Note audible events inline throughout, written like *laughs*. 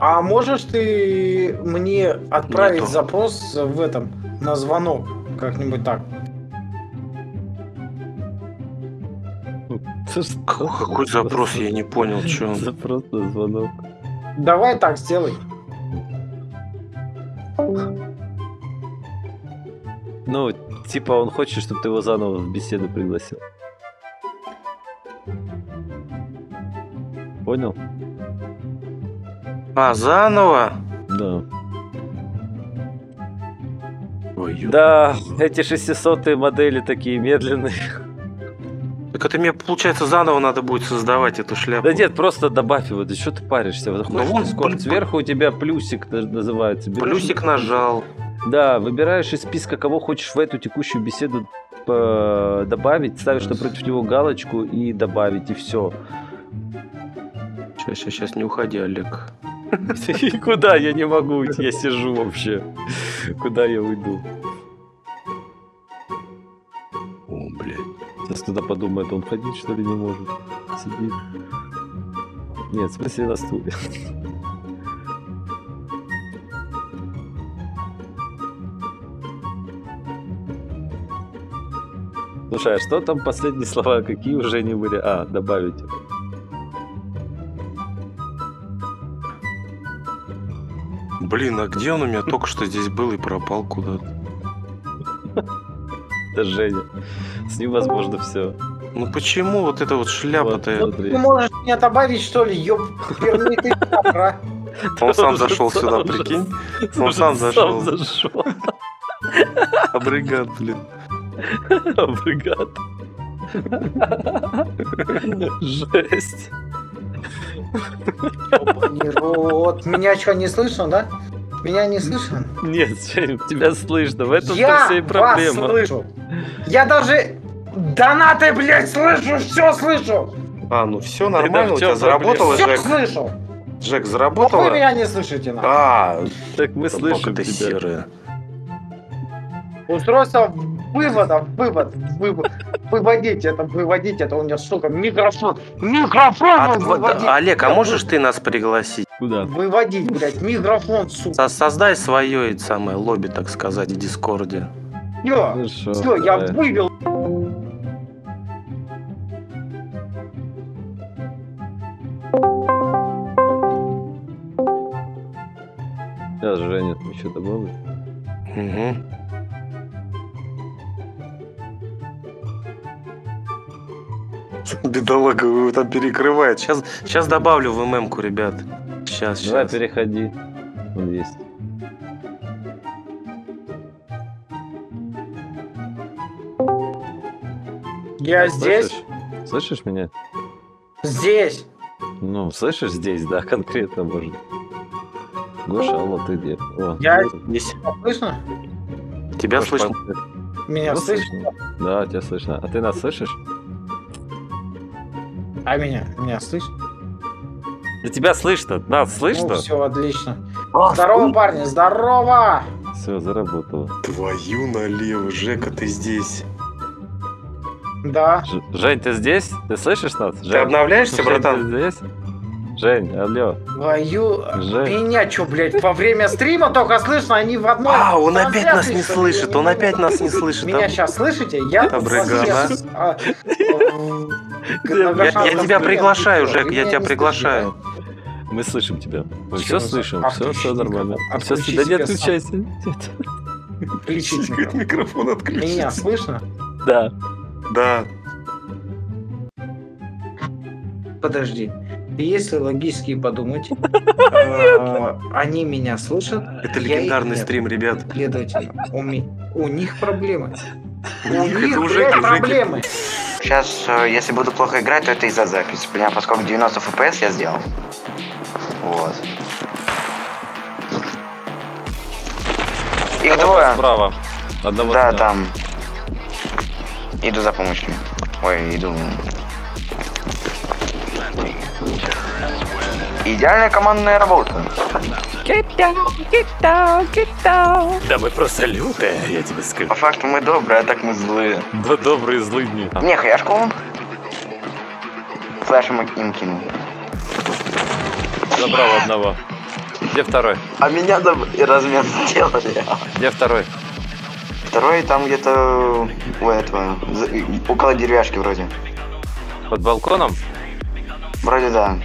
А можешь ты мне отправить Нету. запрос в этом на звонок как-нибудь так? Какой запрос, я не понял, что он. Запрос на звонок. Давай так сделай. Ну, типа он хочет, чтобы ты его заново в беседу пригласил. Понял? А, заново? Да. Ой, Да, эти 600 модели такие медленные. Так это мне, получается, заново надо будет создавать эту шляпу. Да нет, просто добавь его. Да что ты паришься? Вот Ну, вон, Discord, блин, сверху у тебя плюсик на- называется. Берешь- Плюсик нажал. Да, выбираешь из списка, кого хочешь в эту текущую беседу э, добавить, ставишь напротив него галочку и добавить, и все. Сейчас, сейчас, сейчас, не уходи, Олег. *laughs* Куда я не могу уйти? Я сижу вообще. Куда я уйду? О, блядь. Сейчас кто-то подумает, он ходить что ли не может? Сидит. Нет, смысле на стуле. Слушай, а что там последние слова? Какие уже не были? А, добавить. Блин, а где он у меня только что здесь был и пропал куда-то? Это Женя. С ним возможно все. Ну почему вот эта вот шляпа-то? Вот. Ты можешь меня добавить, что ли? Ёб, ты? Он сам зашел сюда, прикинь? Он сам зашел. Абригат, блин. Бригад. *laughs* Жесть. Рот. Меня что, не слышно, да? Меня не слышно? Нет, Жень, тебя слышно. В этом-то Я вся и вас проблема. слышу. Я даже донаты, блядь, слышу, все слышу. А, ну все нормально, у тебя заработало, Все Жек? слышу. Жек, Вот вы заработало? меня не слышите, нахуй. А, Так мы слышим тебя. серая. Устройство вывода, вывод, вывод. Выводить это, выводить это у меня, сука, микрофон. Микрофон А, выводить. Олег, а можешь ты нас пригласить? Куда? Выводить, блядь, микрофон, сука. Со- Создай свое это самое лобби, так сказать, в Дискорде. Все, Хорошо. все, я вывел. Сейчас Женя еще добавит. Угу. *laughs* Бедолага его там перекрывает. Сейчас, сейчас добавлю в ММ-ку, ребят. Сейчас, Давай сейчас. переходи. Он есть. Я здесь, Слышишь? Слышишь меня? здесь. Ну, слышишь здесь, да, конкретно можно. Гоша, алло, ты где? О, Я-. Здесь. Слышно? Тебя Гош, слышно? по- Меня Ну, слышно? Да, тебя слышно. А ты нас слышишь? А меня? Меня слышно? Да тебя слышно. Нас слышно? все, отлично. Здорово, парни, здорово! Все, заработало. Твою налево, Жека, ты здесь. Да. Ж- Жень, ты здесь? Ты слышишь нас? Ты Жень, обновляешься, Жень, братан? ты здесь? Жень, алло. Твою... Жень. Меня что, блядь, во время стрима только слышно, они в одной... А, он опять нас не слышит, он опять нас не слышит. Меня А- сейчас слышите? Я Там *laughs* а, Я, тебя приглашаю, Жек, я тебя приглашаю. Мы слышим тебя. Мы все слышим, А все, все нормально. Все, да не отключайся. Включите микрофон. Микрофон Меня слышно? Да. Да. Подожди. Если логически подумать, *laughs* э, они меня слышат, Это легендарный стрим, ребят. следовательно, у, них проблемы. У них уже проблемы. Сейчас, э, если буду плохо играть, то это из-за записи. Понимаю, поскольку 90 FPS я сделал. Вот. Их двое. Справа. Одного Да, снял. там. Иду за помощью. Ой, иду. Идеальная командная работа. Да мы просто лютые, я тебе скажу. По факту мы добрые, а так мы злые. Да добрые злыдни. Мне хаяшку. Флешем им кинул. Забрал одного. Где второй? А меня там и размен сделали. Где второй? Второй там где-то у этого, около деревяшки вроде. Под балконом? Вроде да.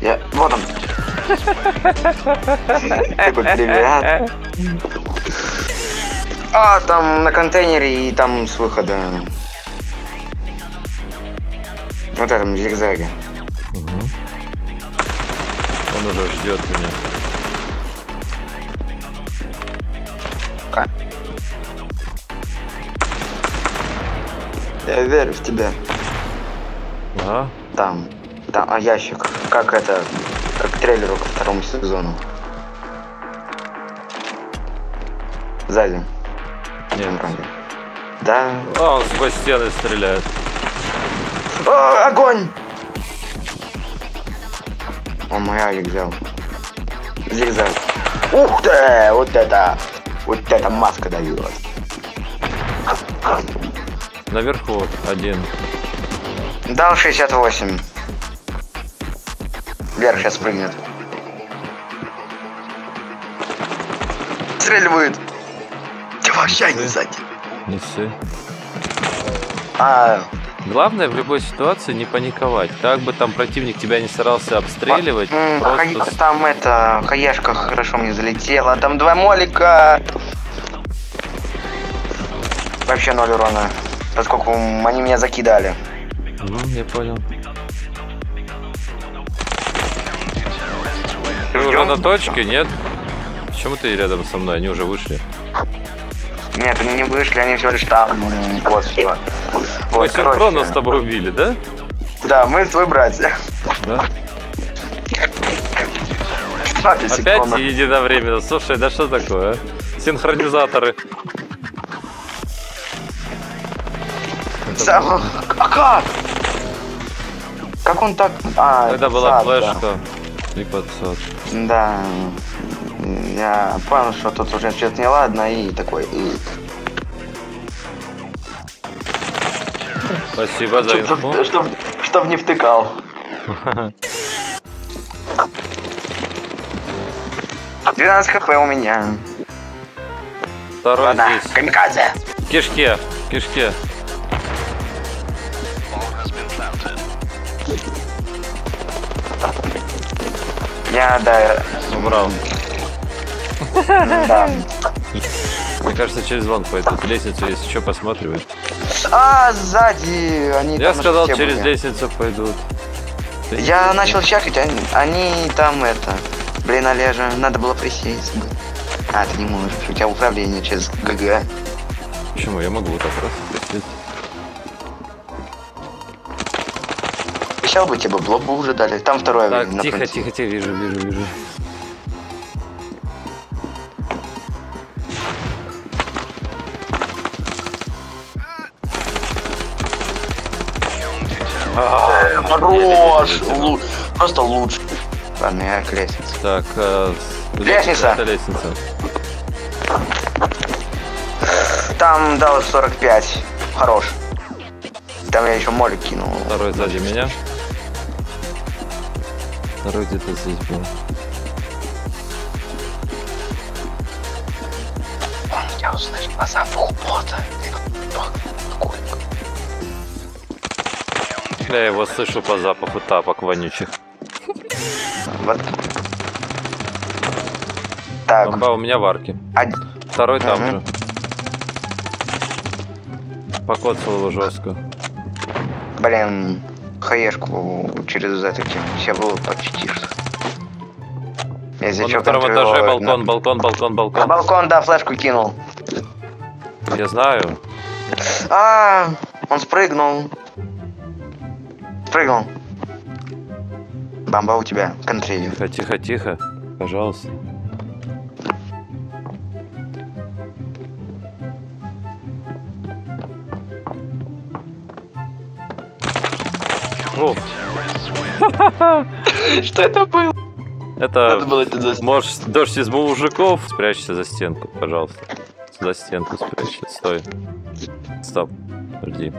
Я... Вот он. Такой, привет. А, там на контейнере и там с выхода. Вот этом зигзаге. Мгм. Он уже ждет меня. Я верю в тебя. Ага. Там. Там, а ящик. Как это? Трейлеру ко второму сезону. Сзади. Нет. Вроде. Да. А, он сквозь стены стреляет. О, огонь! Он мой авик взял. Зигзаг. Ух ты! Вот это! Вот эта маска дает. Наверху один. Дал 68. Вверх сейчас прыгнет. Стреливает. Вообще не сзади. Не ссы. А, Главное в любой ситуации не паниковать. Как бы там противник тебя не старался обстреливать, м, просто хай- там это, хаешка хорошо мне залетела. Там два молика. Вообще ноль урона. Поскольку они меня закидали. Ну, я понял. Ждем? на точке, нет? Почему ты рядом со мной? Они уже вышли. Нет, они не вышли, они всего лишь там. Вот все. Мы Вот, синхронно короче. с тобой убили, да? Да, мы твой братья. Да. Опять синхронно. единовременно. Слушай, да что такое, а? Синхронизаторы. Сам- А как? Как он так... А, Когда была сад, да. И подсад. Да. Я понял, что тут уже что-то неладно, и такой... И... Спасибо за инфу. Чтоб, чтоб, чтоб не втыкал. Двенадцать хп у меня. Второй Ладно, здесь. камикадзе. В кишке, в кишке. Я, да, Убрал. да. Мне кажется, через вон пойдут. Лестницу, если что, посматривают. А, сзади они Я сказал, через были. лестницу пойдут. Ты- Я начал чекать, они, они там это... Блин, Олежа, надо было присесть. А, ты не можешь, у тебя управление через ГГ. Почему? Я могу вот так раз. Обещал бы тебе блок бы уже дали. Там второе Так, тихо, фронте. тихо, тихо, вижу, вижу, вижу. Хорош! Лу- Просто лучше. Ладно, я к лестнице. Так, э, Лестница. Это лестница. Там дал 45. Хорош. Там я еще молик кинул. Второй сзади меня. Второй где-то здесь был. Я услышал глаза фулбота. Я его слышу по запаху тапок вонючих. Вот. Так, Бомба у меня в арке. од- Второй там Мгм. же. Покоцал его жестко. блин, хаешку через это кинул. Все было почти что. Он чё, на втором этаже, балкон, балкон, балкон, На балкон. балкон, да, флешку кинул. Я знаю. А, он спрыгнул. Спрыгнул. Бомба у тебя, контролируй. Тихо, тихо, тихо. Пожалуйста. О, *laughs* Что это было? это было это. Можешь дождь из мужиков, спрячься за стенку, пожалуйста. За стенку спрячься. Стой. Стоп. Подожди.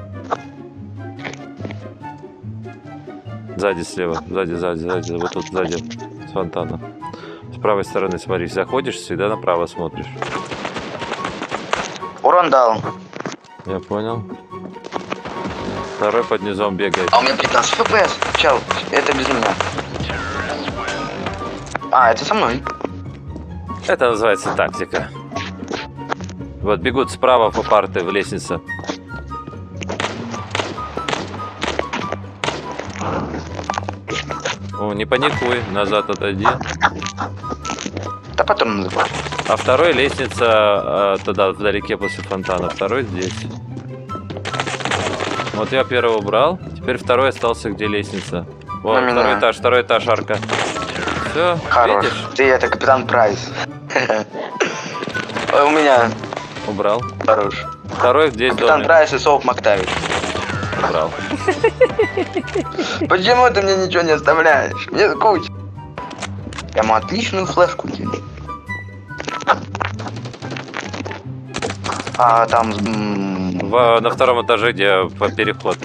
Сзади слева. Сзади, сзади, сзади. Вот тут сзади. С фонтана. правой стороны смотри. Заходишь, всегда направо смотришь. Урон дал. Я понял. Второй под низом бегает. А у меня 15 фпс. Чел, это без меня. А, это со мной. Это называется тактика. Вот бегут справа по парте в лестнице. О, не паникуй, назад отойди. Да потом. А второй лестница э, туда, вдалеке после фонтана. Второй здесь. Вот я первого убрал. Теперь второй остался, где лестница. Вот, Ну, второй меня. этаж, второй этаж арка. Все, Хорош. видишь? Ты это капитан Прайс. *laughs* У меня Убрал. хорош. Второй здесь Капитан. Прайс и Соуп Мактавич. Убрал. Почему ты мне ничего не оставляешь? Мне скучно. Я ему отличную флешку кину. А там... В- на втором этаже, где по- переход.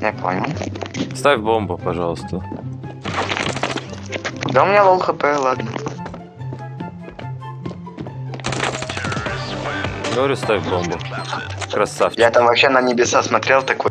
Я понял. Ставь бомбу, пожалуйста. Да у меня лол хп, ладно. Говорю, ставь бомбу. Красавчик. Я там вообще на небеса смотрел такой.